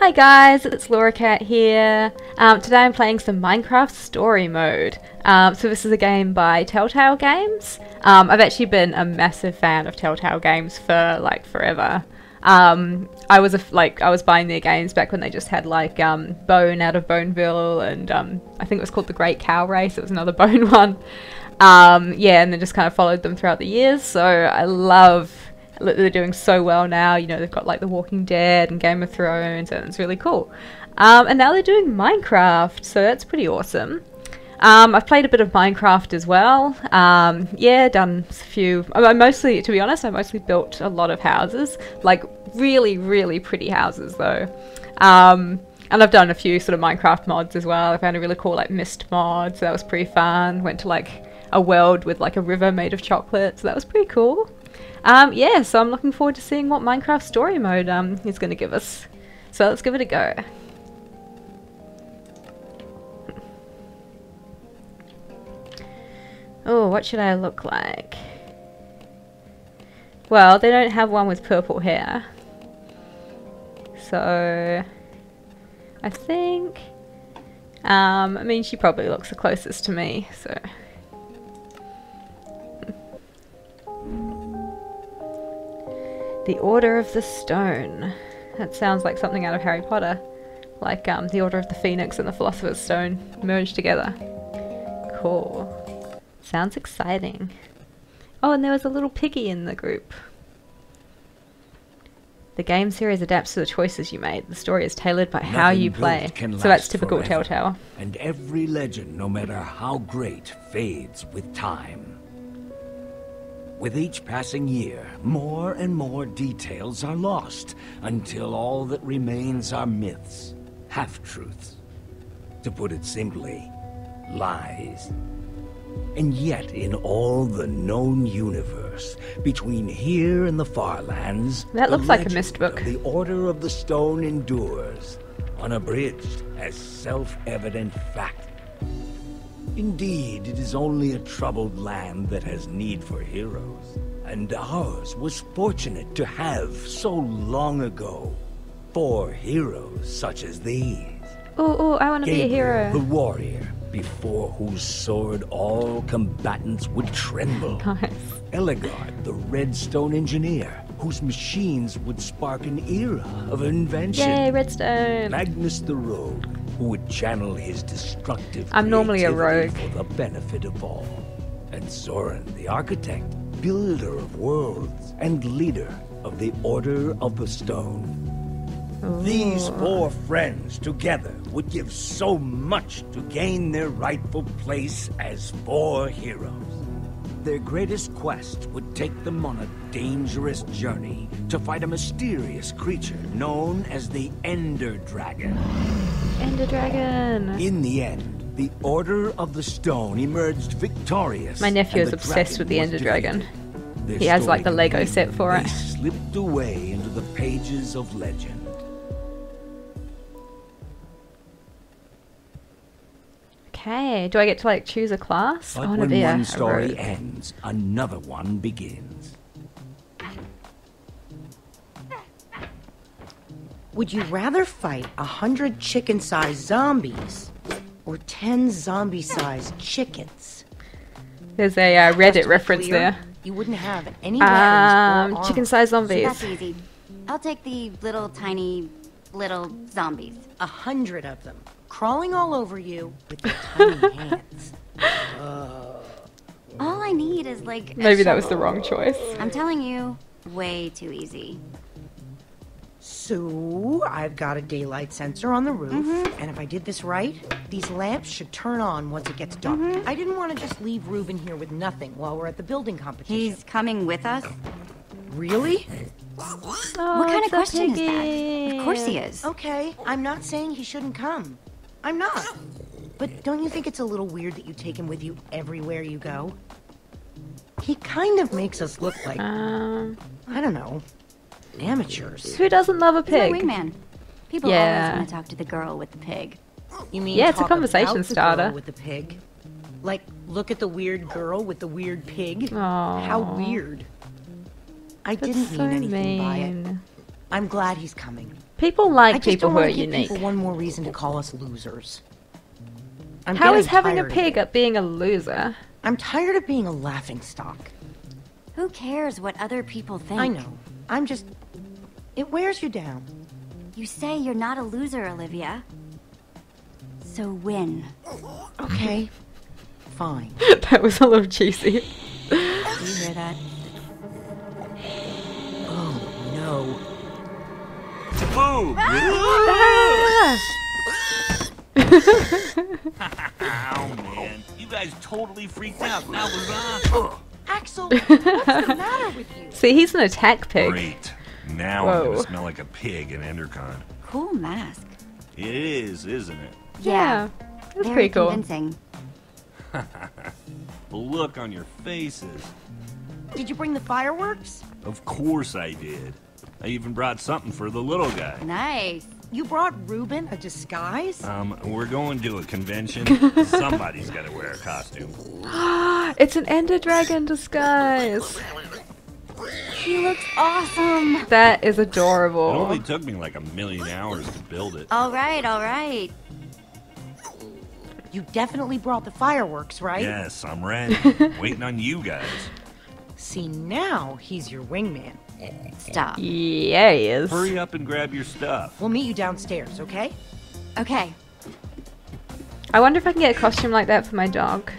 Hi guys, it's LauraKat here. Um, today I'm playing some Minecraft Story Mode. Um, so this is a game by Telltale Games. Um, I've actually been a massive fan of Telltale Games for like forever. Um, I was a, like I was buying their games back when they just had like um, Bone out of Boneville, and um, I think it was called the Great Cow Race. It was another Bone one. yeah, and then just kind of followed them throughout the years. So I love they're doing so well now. You know, they've got like The Walking Dead and Game of Thrones, and it's really cool. Um, and now they're doing Minecraft, so that's pretty awesome. Um, I've played a bit of Minecraft as well. Um, yeah, done a few. I mostly, to be honest, I mostly built a lot of houses, like really, really pretty houses though. Um, and I've done a few sort of Minecraft mods as well. I found a really cool like Myst mod, so that was pretty fun. Went to like a world with like a river made of chocolate, so that was pretty cool. Um, yeah, so I'm looking forward to seeing what Minecraft Story Mode um, is going to give us. So let's give it a go. Oh, what should I look like? Well, they don't have one with purple hair. So, I think... Um, I mean, she probably looks the closest to me, so... The Order of the Stone. That sounds like something out of Harry Potter. Like um, the Order of the Phoenix and the Philosopher's Stone merged together. Cool. Sounds exciting. Oh, and there was a little piggy in the group. The game series adapts to the choices you made. The story is tailored by Nothing how you play. So that's typical forever. Telltale. And every legend, no matter how great, fades with time. With each passing year, more and more details are lost, until all that remains are myths, half-truths. To put it simply, lies. And yet, in all the known universe, between here and the far lands, that looks like a Myst book. The Order of the Stone endures, unabridged as self-evident fact. Indeed, it is only a troubled land that has need for heroes. And ours was fortunate to have, so long ago, four heroes such as these. Oh, oh, I want to be a hero. the warrior, before whose sword all combatants would tremble. Nice. Ellegaard, the redstone engineer, whose machines would spark an era of invention. Yay, redstone! Magnus the rogue, who would channel his destructive I'm normally a rogue. for the benefit of all. And Soren, the architect, builder of worlds, and leader of the Order of the Stone. Ooh. These four friends together would give so much to gain their rightful place as four heroes. Their greatest quest would take them on a dangerous journey to fight a mysterious creature known as the Ender Dragon. Ender Dragon! In the end, the Order of the Stone emerged victorious. My nephew is obsessed with the Ender Dragon. He has like the Lego set for it. slipped away into the pages of legend. Okay, do I get to like choose a class? But I want to be one a, story a ends, another one begins. Would you rather fight a hundred chicken-sized zombies or ten zombie-sized chickens? There's a uh, Reddit reference clear, there. You wouldn't have any um, chicken-sized zombies. that's easy. I'll take the little tiny little zombies. A hundred of them, crawling all over you with their tiny hands. Uh, all I need is like. Maybe that was the wrong choice. I'm telling you, way too easy. So, I've got a daylight sensor on the roof, mm -hmm. and if I did this right, these lamps should turn on once it gets dark. Mm -hmm. I didn't want to just leave Reuben here with nothing while we're at the building competition. He's coming with us? Really? Oh, what kind of question is that? Of course he is. Okay, I'm not saying he shouldn't come. I'm not. But don't you think it's a little weird that you take him with you everywhere you go? He kind of makes us look like... Um... I don't know. Amateurs. Who doesn't love a pig? He's my wingman. People yeah. always want to talk to the girl with the pig. You mean yeah, it's a conversation starter. with the pig, like look at the weird girl with the weird pig. Aww. How weird. I That's didn't so mean anything mean. by it. I'm glad he's coming. People like I just people don't who are give unique. people one more reason to call us losers. I'm How is having a pig at being a loser? I'm tired of being a laughing stock. Who cares what other people think? I know. I'm just. It wears you down. You say you're not a loser, Olivia. So win. Okay. Fine. that was a little cheesy. Do you hear that? Oh no. Boom! Ah! Ow, man. You guys totally freaked out. That was on. Axel, what's the matter with you? See, he's an attack pig. Great. Now I'm Whoa. gonna smell like a pig in Endercon. Cool mask. It is, isn't it? Yeah, that's Very pretty cool. convincing. The look on your faces. Did you bring the fireworks? Of course I did. I even brought something for the little guy. Nice. You brought Reuben a disguise? Um, we're going to a convention. Somebody's got to wear a costume. It's an Ender Dragon disguise. He looks awesome. That is adorable. It only took me like a million hours to build it. All right, all right. You definitely brought the fireworks, right? Yes, I'm ready. Waiting on you guys. See, now he's your wingman. Stop. Yeah, he is. Hurry up and grab your stuff. We'll meet you downstairs, okay? Okay. I wonder if I can get a costume like that for my dog.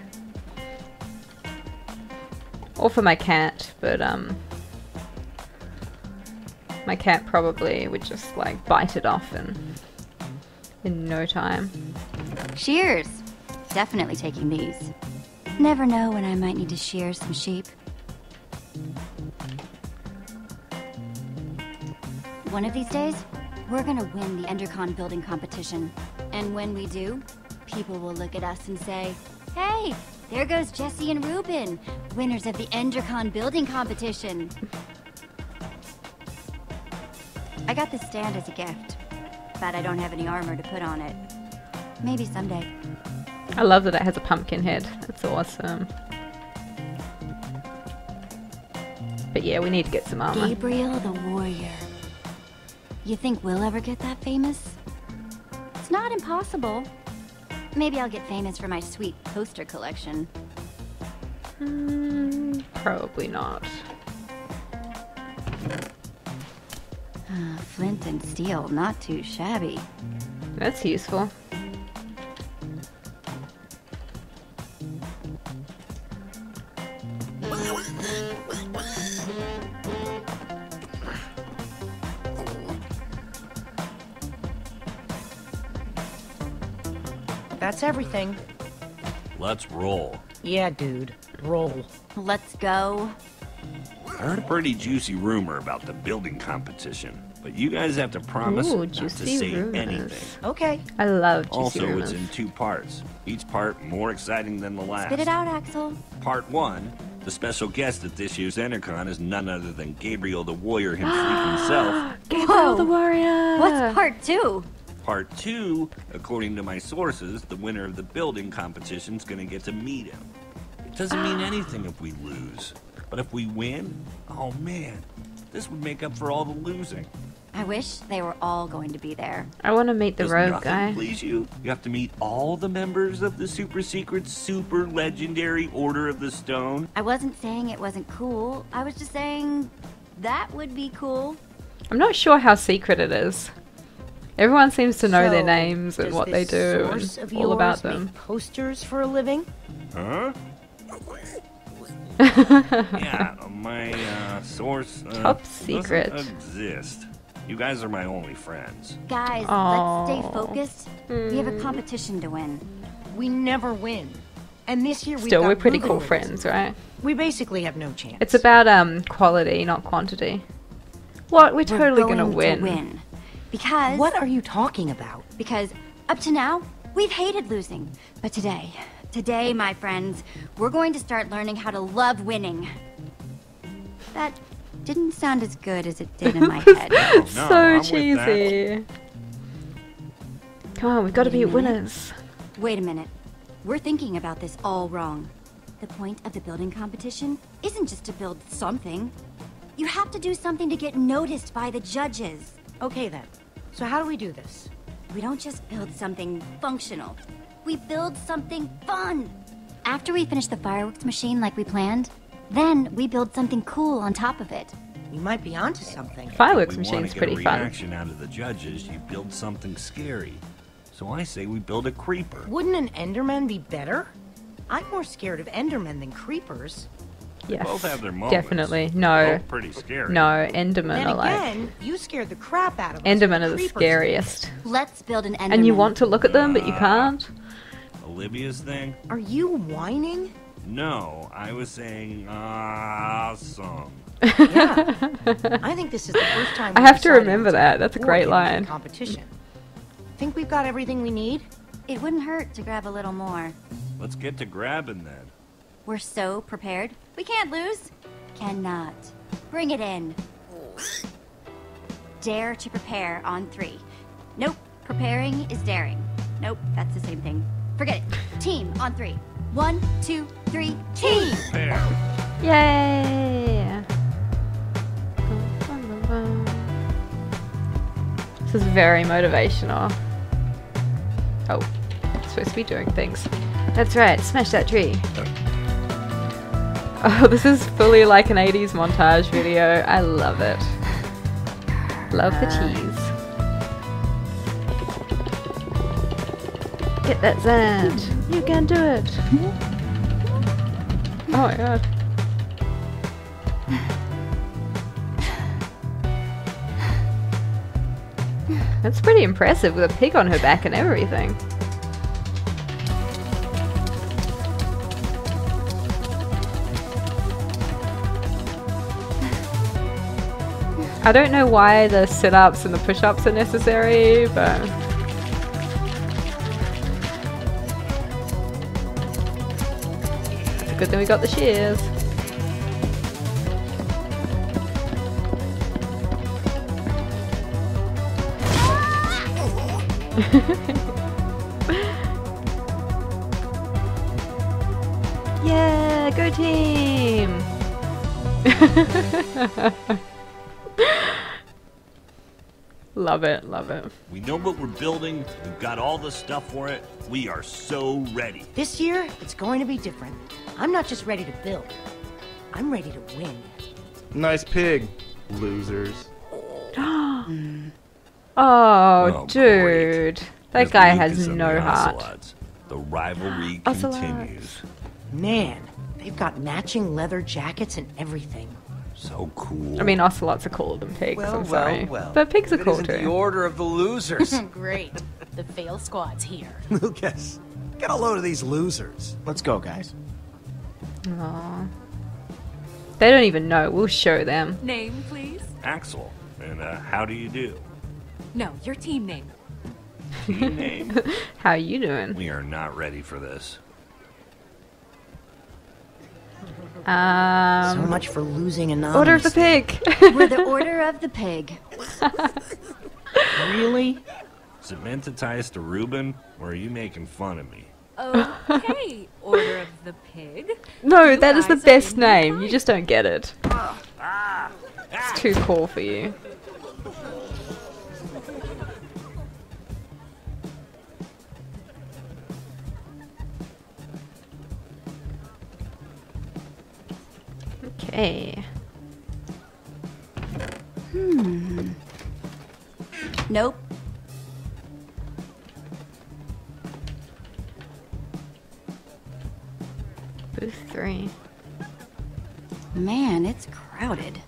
Or for my cat, but um my cat probably would just like bite it off in in no time. Shears. Definitely taking these. Never know when I might need to shear some sheep. One of these days, we're gonna win the Endercon building competition. And when we do, people will look at us and say, Hey, there goes Jesse and Reuben, winners of the Endercon building competition. I got this stand as a gift, but I don't have any armor to put on it. Maybe someday. I love that it has a pumpkin head. That's awesome. But yeah, we need to get some armor. Gabriel the Warrior. You think we'll ever get that famous? It's not impossible. Maybe I'll get famous for my sweet poster collection. Mm, probably not. Ah, Flint and steel, not too shabby. That's useful. That's everything. Let's roll. Yeah, dude. Roll. Let's go. I heard a pretty juicy rumor about the building competition, but you guys have to promise Ooh, not to juicy say rumors. anything. Okay. I love juicy Also, rumors. it's in two parts. Each part more exciting than the last. Spit it out, Axel. Part one, the special guest at this year's Endercon is none other than Gabriel the Warrior himself. himself. Gabriel the Warrior! What's part two? Part two, according to my sources, the winner of the building competition's gonna get to meet him. It doesn't mean ah. anything if we lose. But if we win, oh man, this would make up for all the losing. I wish they were all going to be there. I want to meet the Does rogue nothing guy. please you? You have to meet all the members of the super secret, super legendary Order of the Stone. I wasn't saying it wasn't cool. I was just saying that would be cool. I'm not sure how secret it is. Everyone seems to know their names and what they do and of all about them. Posters for a living? Huh? yeah, my uh, source uh, Top doesn't secret. exist. You guys are my only friends. Guys, Aw. let's stay focused. We have a competition to win. We never win. And this year we Still, we're pretty cool friends, right? We basically have no chance. It's about um quality, not quantity. What? We're totally We're gonna going win. To win. Because What are you talking about? Because up to now, we've hated losing. But today, today, my friends, we're going to start learning how to love winning. That didn't sound as good as it did in my head. Oh, no, so I'm cheesy. Come on, we've got to be mm. winners. Wait a minute. We're thinking about this all wrong. The point of the building competition isn't just to build something. You have to do something to get noticed by the judges. Okay then. So how do we do this? We don't just build something functional. We build something fun. After we finish the fireworks machine like we planned, then we build something cool on top of it. We might be onto something. Fireworks we machine's get pretty a fun. reaction out of the judges, you build something scary. So I say we build a creeper. Wouldn't an Enderman be better? I'm more scared of Endermen than creepers. Yes. Both have their moments. Definitely. No. Both pretty scary. No, Endermen Then are like again, you scared the crap out of. Endermen are the scariest. Let's build an Enderman. And you want to look at them, but you can't. Olivia's thing? Are you whining? No, I was saying awesome. Yeah. I think this is the first time. I we've to remember that. That's a great line. Competition. Think we've got everything we need? It wouldn't hurt to grab a little more. Let's get to grabbing then. We're so prepared. We can't lose. Cannot. Bring it in. Dare to prepare on three. Nope. Preparing is daring. Nope. That's the same thing. Forget it. Team on three. One, two, three. Team. There. Yay! This is very motivational. Oh, supposed to be doing things. That's right, smash that tree. Oh, this is fully like an 80s montage video. I love it. Love the cheese. Get that sand. You can do it. Oh my god. That's pretty impressive with a pig on her back and everything. I don't know why the sit-ups and the push-ups are necessary, but it's a good thing we got the shears. yeah, go team! love it, love it. We know what we're building. We've got all the stuff for it. We are so ready. This year, it's going to be different. I'm not just ready to build. I'm ready to win. Nice pig, losers. Oh, Oh, dude. great. That There's guy Lucas has no heart. Ocelots. The rivalry continues. Man, they've got matching leather jackets and everything. So cool. I mean, ocelots are cooler than pigs, Well, I'm sorry. well, well. But pigs are If it cool isn't too. the order of the losers. Great. The fail squad's here. Lucas, get a load of these losers. Let's go, guys. Aw. They don't even know. We'll show them. Name, please? Axel. And uh, how do you do? No, your team name. Team name? How you doing? we are not ready for this. So Um, much for losing anonymously. Order of the Pig. We're the Order of the Pig. Really? Is it meant to tie us to Reuben, or are you making fun of me? Okay, Order of the Pig. no, You that is the best name. You just don't get it. It's too cool for you. Okay. Hmm. Nope. Booth three. Man, it's crowded.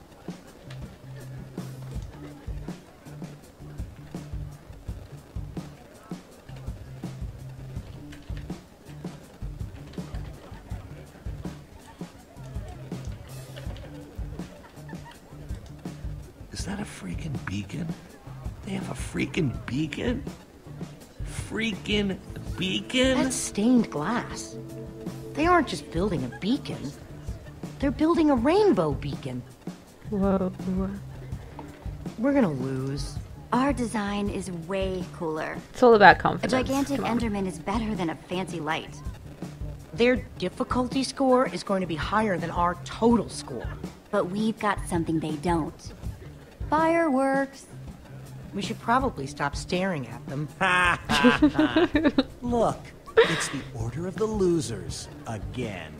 Beacon? Freaking beacon? That's stained glass. They aren't just building a beacon. They're building a rainbow beacon. Whoa. We're gonna lose. Our design is way cooler. It's all about confidence. A gigantic Enderman is better than a fancy light. Their difficulty score is going to be higher than our total score. But we've got something they don't. Fireworks. We should probably stop staring at them. Look, it's the Order of the Losers again.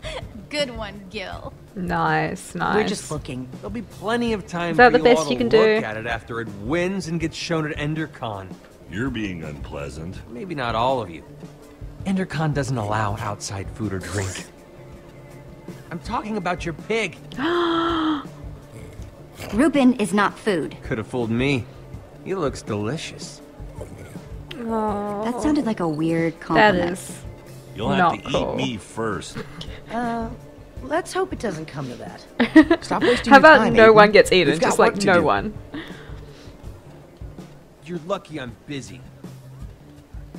Good one, Gil. Nice, nice. We're just looking. There'll be plenty of time Is that for the you all best to you can look do? at it after it wins and gets shown at EnderCon. You're being unpleasant. Maybe not all of you. EnderCon doesn't allow outside food or drink. I'm talking about your pig. Reuben is not food. Could have fooled me. He looks delicious. That sounded like a weird That compliment. is. You'll have Not to cool. eat me first. Uh, let's hope it doesn't come to that. Stop wasting How your about time, no Aiden. one gets eaten? Just like no do. one. You're lucky I'm busy.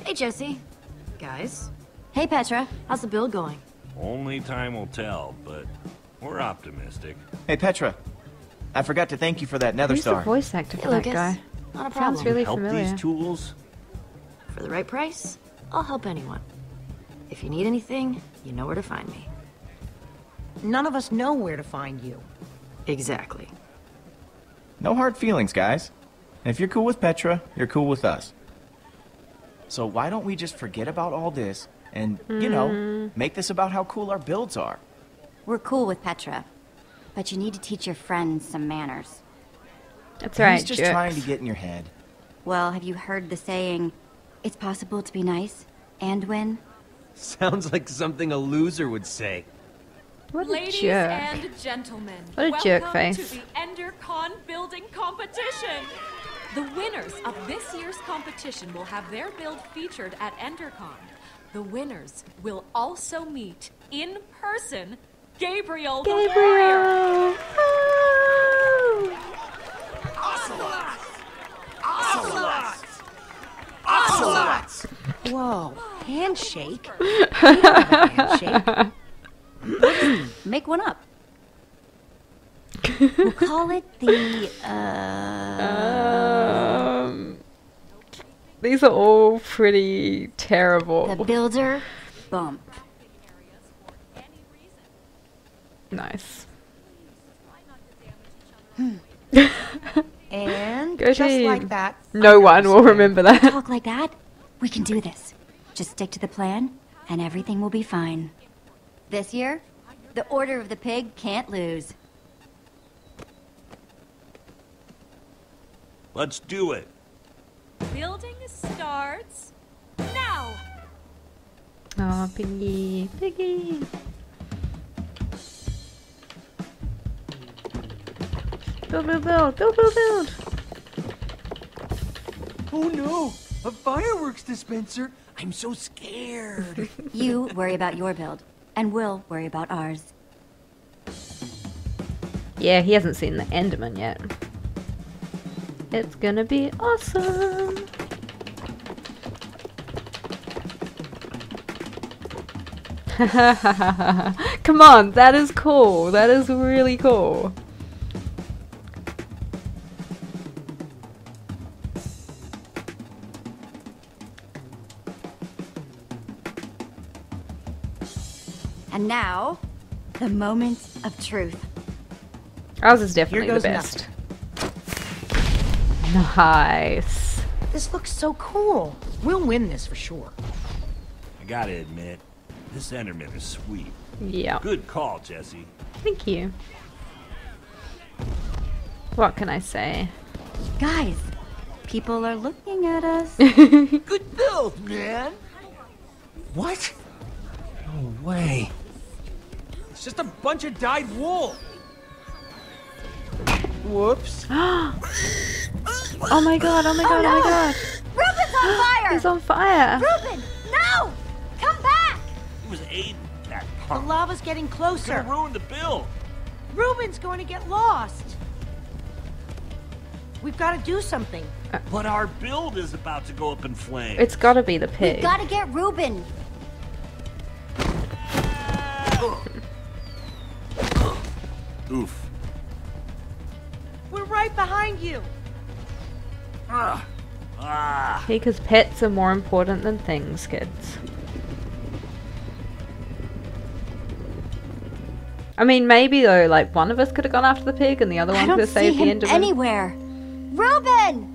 Hey, Jesse. Guys, Hey, Petra. how's the build going? Only time will tell, but we're optimistic. Hey, Petra. I forgot to thank you for that nether Who's the star. voice actor Hey, for that Lucas. guy? Not a Sounds problem. really Help familiar. these tools? For the right price, I'll help anyone. If you need anything, you know where to find me. None of us know where to find you. Exactly. No hard feelings, guys. And if you're cool with Petra, you're cool with us. So why don't we just forget about all this and, you know, mm. make this about how cool our builds are? We're cool with Petra. But you need to teach your friends some manners. That's right, He's just jerks. trying to get in your head. Well, have you heard the saying, it's possible to be nice and win? Sounds like something a loser would say. What a Ladies jerk. and gentlemen, What a welcome jerk face. to the EnderCon building competition. The winners of this year's competition will have their build featured at EnderCon. The winners will also meet in person Gabriel, the warrior. Gabriel! Oh! Whoa, handshake? We don't have a handshake. Make one up. we'll call it the, uh... Um, these are all pretty terrible. The Builder Bump. nice. And Go just team. like that. No I'm one will remember that. Talk like that? We can do this. Just stick to the plan, and everything will be fine. This year, the Order of the Pig can't lose. Let's do it. Building starts now. Oh, Piggy, Piggy. Build, build, build, build, build, build. Oh no! A fireworks dispenser! I'm so scared. You worry about your build, and we'll worry about ours. Yeah, he hasn't seen the Enderman yet. It's gonna be awesome. Come on, that is cool. That is really cool. Now, the moment of truth. Ours is definitely the goes best. Nice. This looks so cool. We'll win this for sure. I gotta admit, this Enderman is sweet. Yeah. Good call, Jesse. Thank you. What can I say? Guys, people are looking at us. Good build, man! What? No way. It's just a bunch of dyed wool. Whoops. oh my god, oh my god, oh, my oh, god. Reuben's on fire! He's on fire. Reuben, no! Come back! It was Aiden, that The lava's getting closer. Gonna ruin the build. Reuben's going to get lost. We've got to do something. Uh. But our build is about to go up in flames. It's gotta be the pig. We've gotta get Reuben. Oof. We're right behind you. Ah. Ah. Because pets are more important than things, kids. I mean, maybe though, like one of us could have gone after the pig and the other I one don't could have see saved the him Enderman. anywhere. Reuben!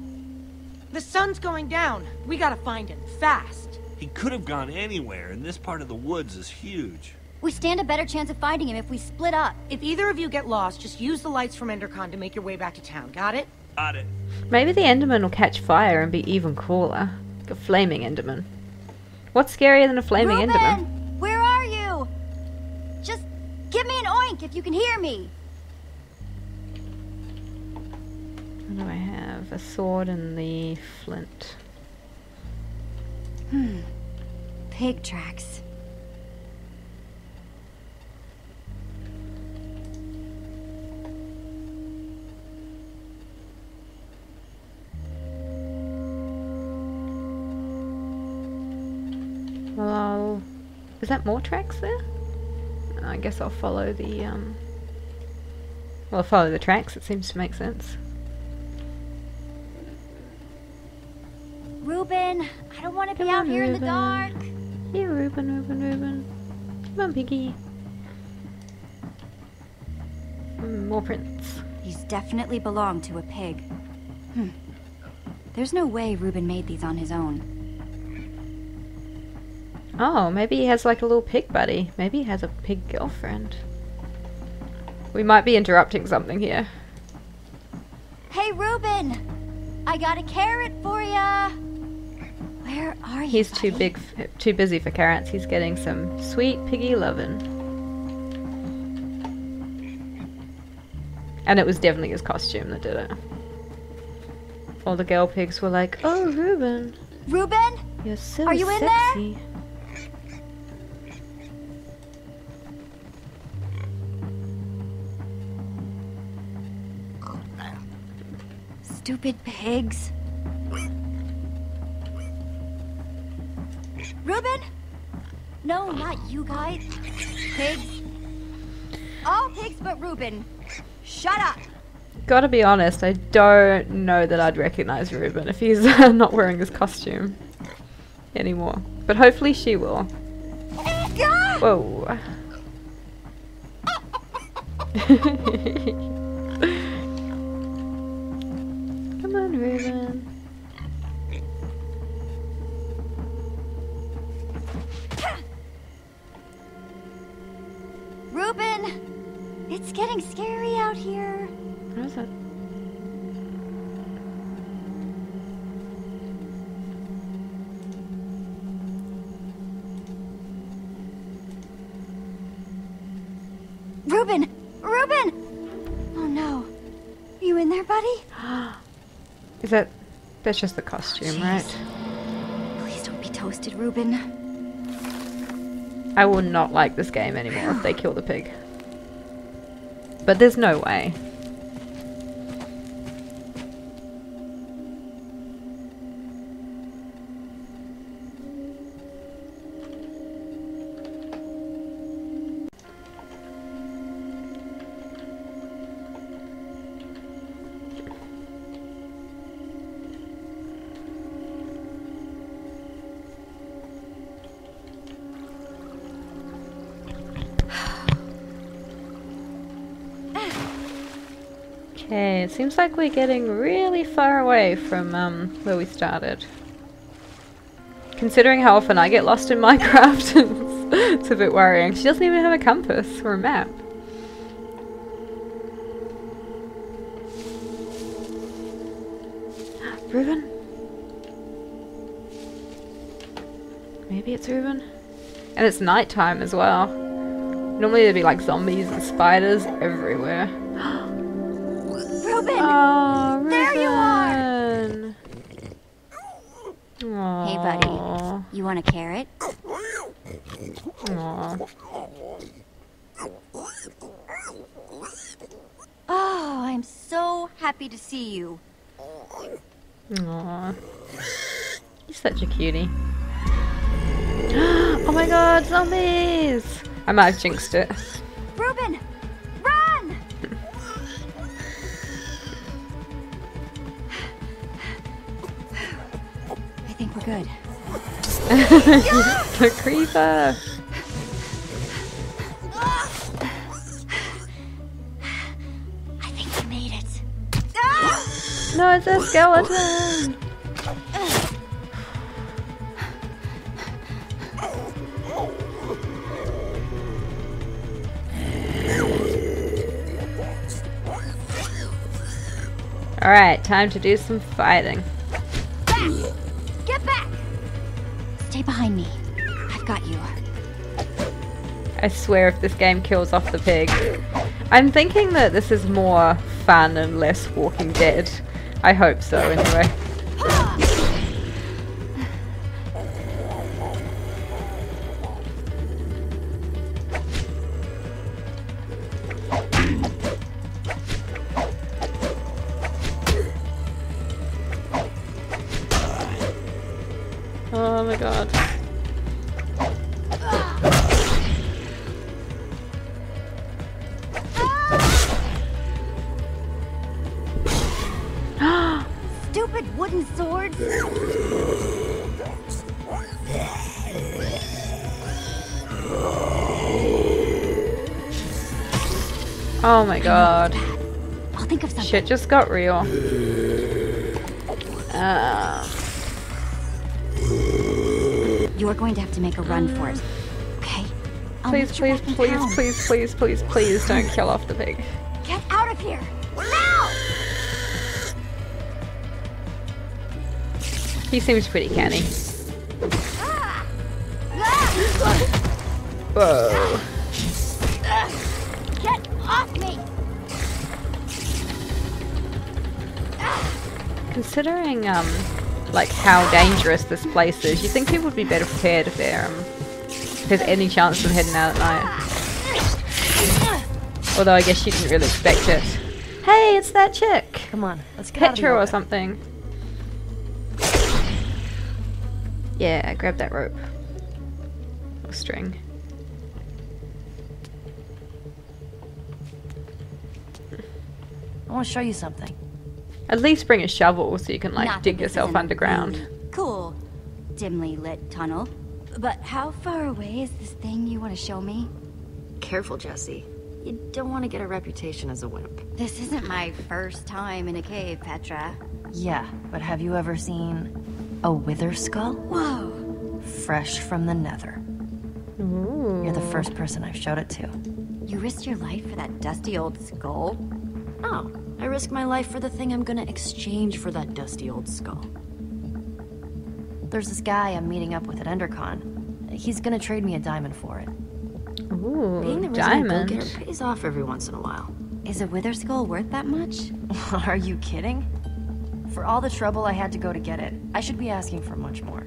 The sun's going down. We gotta find him, fast. He could have gone anywhere, and this part of the woods is huge. We stand a better chance of finding him if we split up. If either of you get lost, just use the lights from Endercon to make your way back to town, got it? Got it. Maybe the Enderman will catch fire and be even cooler. Like a flaming Enderman. What's scarier than a flaming Reuben! Enderman? Where are you? Just give me an oink if you can hear me. What do I have? A sword and the flint. Hmm. Pig tracks. Is that more tracks there? I guess I'll follow the, um... Well, follow the tracks, it seems to make sense. Reuben, I don't want to be out on, here in the dark. Here, Reuben, Reuben, Reuben. Come on, Piggy. Mm, more prints. These definitely belong to a pig. Hmm. There's no way Reuben made these on his own. Oh, maybe he has like a little pig buddy. Maybe he has a pig girlfriend. We might be interrupting something here. Hey, Reuben! I got a carrot for ya! Where are you, He's too big, f- too busy for carrots. He's getting some sweet piggy lovin'. And it was definitely his costume that did it. All the girl pigs were like, "Oh, Reuben, Reuben? you're so Are you in there? Stupid pigs. Reuben? No, not you guys. Pigs. All pigs but Reuben. Shut up. Gotta be honest, I don't know that I'd recognize Reuben if he's uh, not wearing his costume anymore. But hopefully she will. Whoa. That's just the costume, right? Please don't be toasted, Reuben. I will not like this game anymore if they kill the pig. But there's no way. Seems like we're getting really far away from um, where we started. Considering how often I get lost in Minecraft, it's, it's a bit worrying. She doesn't even have a compass or a map. Reuben? Maybe it's Reuben? And it's nighttime as well. Normally there'd be like zombies and spiders everywhere. Reuben! Oh, There you are! Reuben. Hey, buddy. You want a carrot? Aw. Oh, I'm so happy to see you. Aw. He's such a cutie. oh my god, zombies! I might have jinxed it. Good. the creeper! I think we made it. No, it's a skeleton! Alright, time to do some fighting. Behind me. I've got you. I swear if this game kills off the pig. I'm thinking that this is more fun and less Walking Dead. I hope so, anyway. Oh my god. I'll think of something. Shit just got real. Uh, You're going to have to make a run for it. Okay? I'll please, meet please, please, town. please, please, please, please don't kill off the pig. Get out of here! Now! He seems pretty canny. Ah! Whoa. Considering, um, like how dangerous this place is, you think people would be better prepared if they're, um, if there's any chance of heading out at night. Although I guess she didn't really expect it. Hey, it's that chick! Come on, let's get Petra or something. Yeah, grab that rope. Or string. I want to show you something. At least bring a shovel so you can like Not dig yourself underground. Cool, dimly lit tunnel. But how far away is this thing you want to show me? Careful, Jesse. You don't want to get a reputation as a wimp. This isn't my first time in a cave, Petra. Yeah, but have you ever seen a wither skull? Whoa, Fresh from the nether. You're the first person I've showed it to. you risked your life for that dusty old skull? No, I risk my life for the thing I'm gonna exchange for that dusty old skull. There's this guy I'm meeting up with at EnderCon. He's gonna trade me a diamond for it. Ooh, Being the diamond. go-getter pays off every once in a while. Is a wither skull worth that much? Are you kidding? For all the trouble I had to go to get it, I should be asking for much more.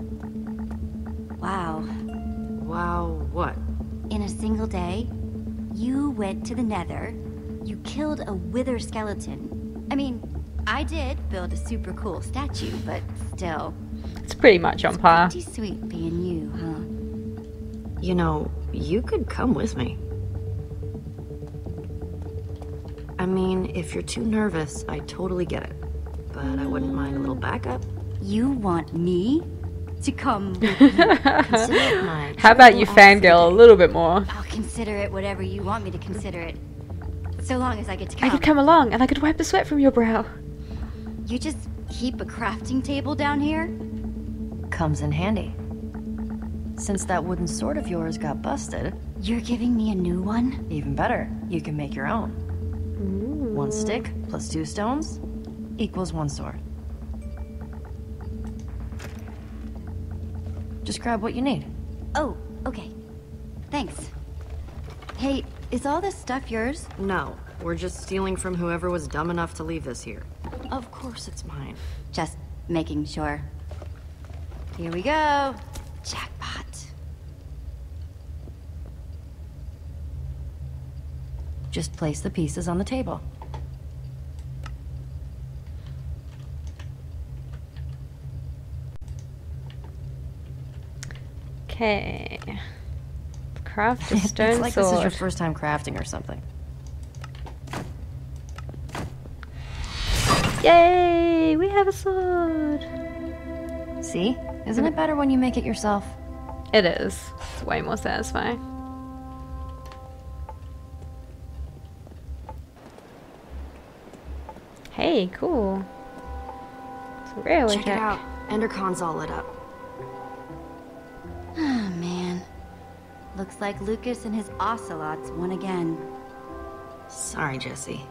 Wow. Wow, what? In a single day, you went to the nether, you killed a wither skeleton. I mean, I did build a super cool statue, but still. It's pretty much on par. Pretty sweet being you, huh? You know, you could come with me. I mean, if you're too nervous, I totally get it. But I wouldn't mind a little backup. You want me to come with you? Consider it my How about you fangirl a little bit more? I'll consider it whatever you want me to consider it. So long as I get to I could come along and I could wipe the sweat from your brow. You just keep a crafting table down here? Comes in handy. Since that wooden sword of yours got busted, You're giving me a new one? even better, you can make your own. One stick plus two stones equals one sword. Just grab what you need. Oh, okay. Thanks. Hey, is all this stuff yours? No, we're just stealing from whoever was dumb enough to leave this here. Of course it's mine. Just making sure. Here we go. Jackpot. Just place the pieces on the table. Okay. Craft a it's stone like this is your first time crafting or something. Yay! We have a sword. See? Isn't it better when you make it yourself? It is. It's way more satisfying. Hey, cool. It's really Check it out. Endercon's all lit up. Looks like Lukas and his ocelots won again. Sorry, Jesse.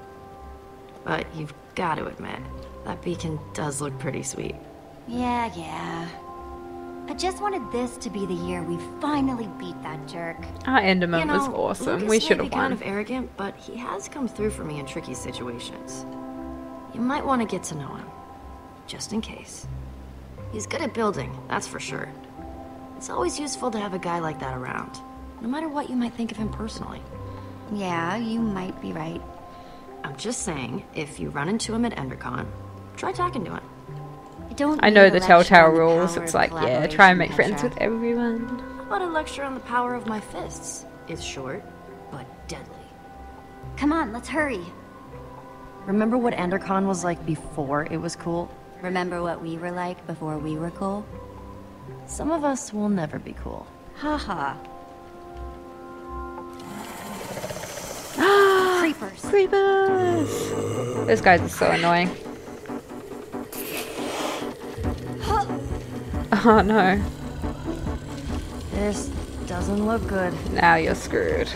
but you've got to admit, that beacon does look pretty sweet. Yeah, yeah. I just wanted this to be the year we finally beat that jerk. Our Enderman You know, was awesome. Lukas we may should be have kind of arrogant, but he has come through for me in tricky situations. You might want to get to know him, just in case. He's good at building, that's for sure. It's always useful to have a guy like that around, no matter what you might think of him personally. Yeah, you might be right. I'm just saying, if you run into him at EnderCon, try talking to him. I don't I know the Telltale on the rules. It's like, yeah, try and make collaboration, friends with everyone. What a lecture on the power of my fists? It's short, but deadly. Come on, let's hurry. Remember what EnderCon was like before it was cool? Remember what we were like before we were cool? Some of us will never be cool. Haha. Creepers. Creepers! Those guys are so annoying. Oh no. This doesn't look good. Now you're screwed.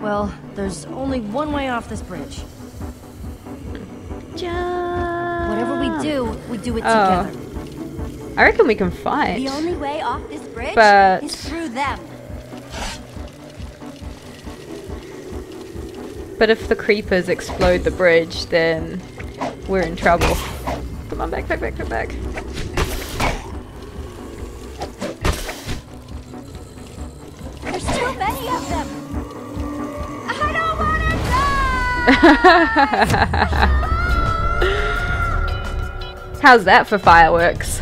Well, there's only one way off this bridge. Jump. Whatever we do, we do it Oh. together. I reckon we can fight. The only way off this bridge But- is through them. But if the creepers explode the bridge, then we're in trouble. Come on, back, back, back, back, back. There's too many of them. I don't want to die. How's that for fireworks?